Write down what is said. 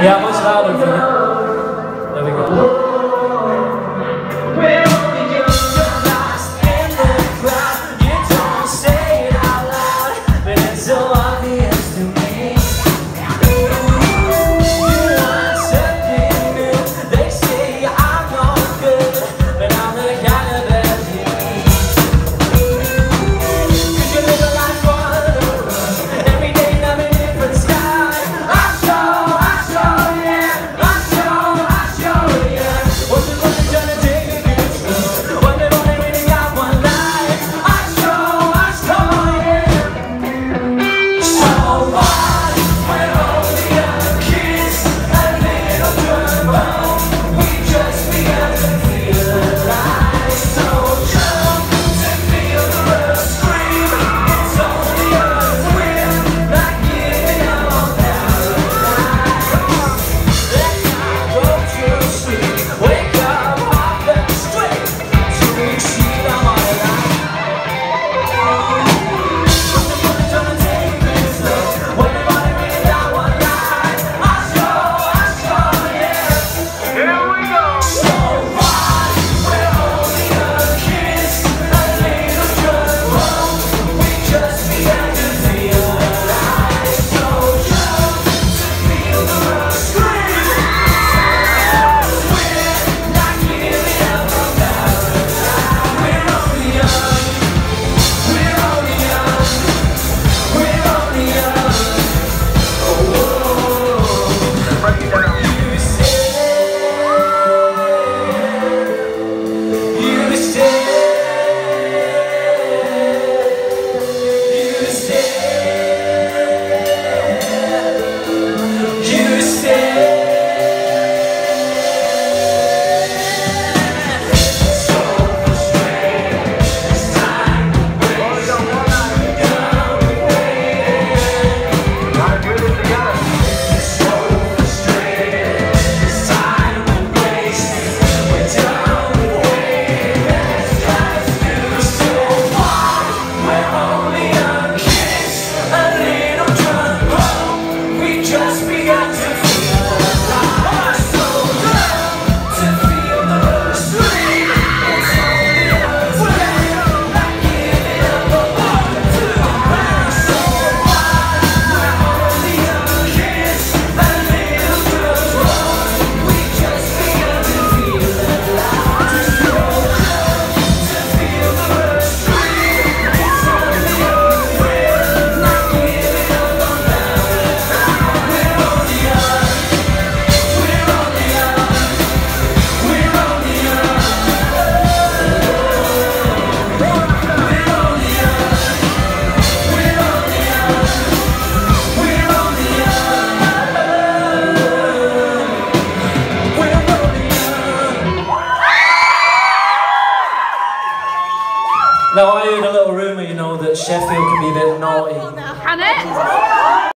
Ja, wat is got Now I heard a little rumour, you know, that Sheffield can be a bit naughty. Can it?